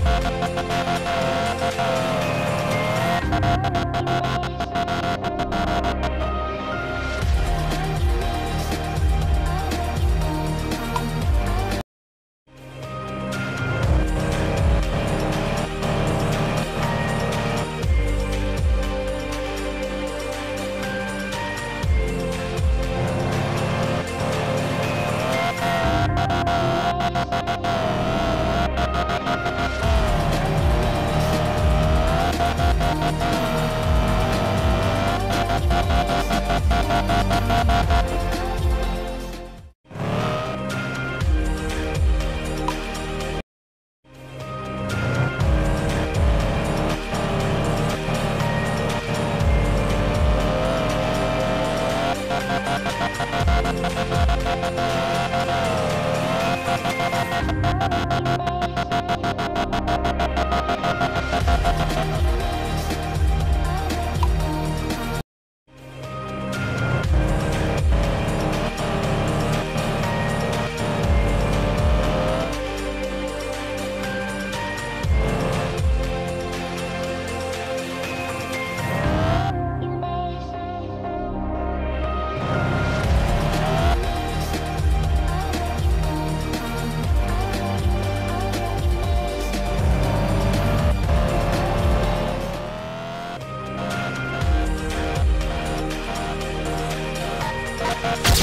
Thank you. Ha ha ha!